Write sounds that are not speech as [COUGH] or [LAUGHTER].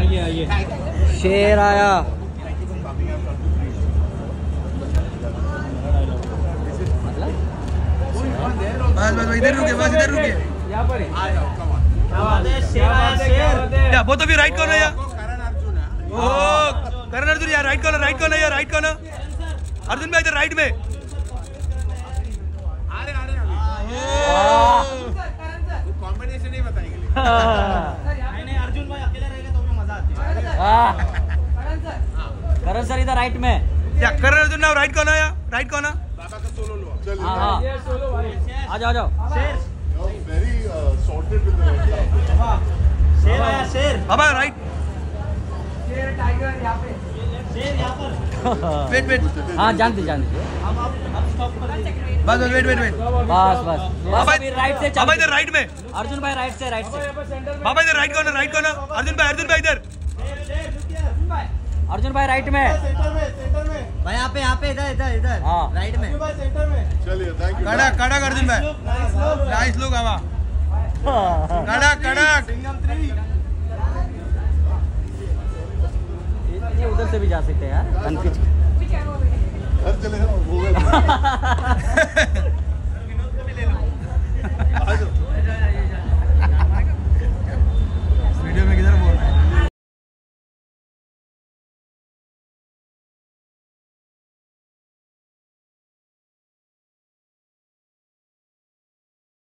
आइए आइए। शेर आया। बस बस इधर रुके बस इधर रुके यहाँ पर ही शेर आया शेर या both of you right corner या ओ करण अर्जुन या राइट कॉर्नर राइट कॉर्नर या राइट कॉर्नर अर्जुन भाई इधर राइट में कॉम्बिनेशन ही। बताएँगे नहीं नहीं अर्जुन भाई अकेले रहेगा तो भी मज़ा आती है हाँ। करण सर इधर राइट में। या Karan Arjun now right corner या? राइट कौन बाबा का सोलो लो हाँ हाँ। ये सोलो भाई। आ जाओ आ जाओ। शेर। सॉर्टेड विद शेर आया शेर। बाबा राइट शेर टाइगर यहाँ पे। शेर पर। [LAUGHS] वेट वेट हाँ जानते जानते अब अब अब स्टॉप कर। दीजिए बस बस वेट वेट वेट बस बस बाबा राइट से बाबा इधर राइट में। अर्जुन भाई राइट से राइट से। यहाँ पर सेंटर में। बाबा इधर right corner right corner Arjun भाई अर्जुन भाई। इधर अर्जुन भाई राइट में। सेंटर में सेंटर में। भाई यहाँ पे यहाँ पे इधर इधर इधर। हाँ। राइट में। भाई सेंटर में। चलिए थैंक यू कड़क कड़क अर्जुन भाई। नाइस लुक आवा। कड़क कड़क। सिंगम थ्री ये उधर से भी जा सकते हैं यार। चले हो गए [LAUGHS] [LAUGHS]